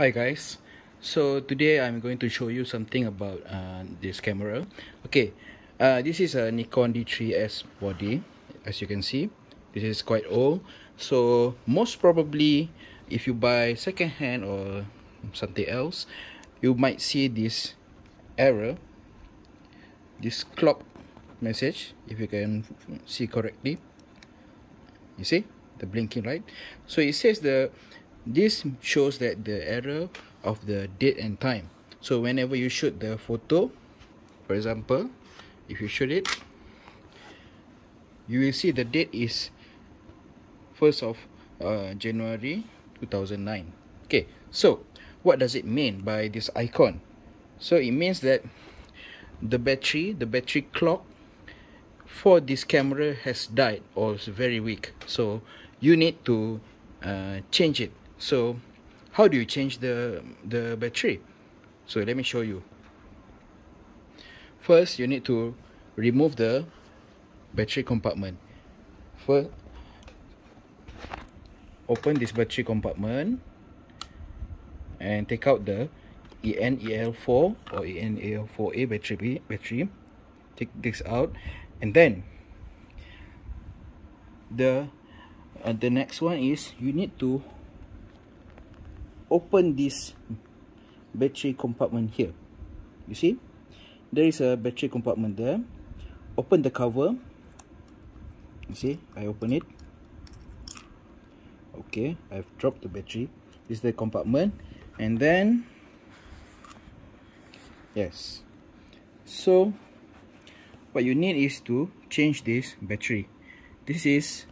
Hi guys, so today I'm going to show you something about uh, this camera. Okay, uh, this is a Nikon D3S body, as you can see. This is quite old, so most probably if you buy second hand or something else, you might see this error, this clock message, if you can see correctly. You see the blinking light. So it says the this shows that the error of the date and time. So whenever you shoot the photo for example if you shoot it you will see the date is 1st of uh, January 2009 okay so what does it mean by this icon? So it means that the battery the battery clock for this camera has died or is very weak. So you need to uh, change it so how do you change the the battery? So let me show you. First you need to remove the battery compartment. First open this battery compartment and take out the EN-EL4 or EN-EL4A battery battery. Take this out. And then the uh, the next one is you need to open this battery compartment here. You see? There is a battery compartment there. Open the cover. You see? I open it. Okay I've dropped the battery. This is the compartment. And then yes. So what you need is to change this battery. This is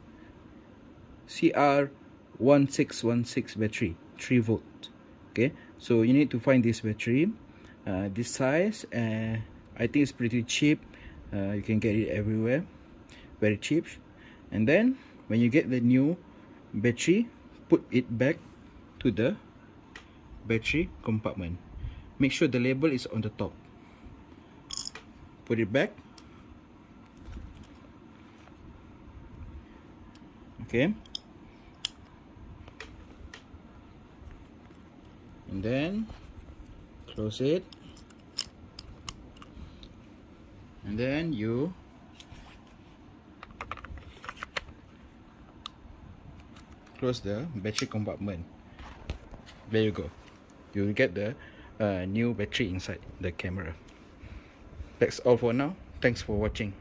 CR1616 battery 3 volt. Okay? So you need to find this battery uh, this size and uh, I think it's pretty cheap. Uh, you can get it everywhere. Very cheap. And then when you get the new battery put it back to the battery compartment. Make sure the label is on the top. Put it back. Okay and then close it. And then you close the battery compartment. There you go. You will get the uh, new battery inside the camera. That's all for now. Thanks for watching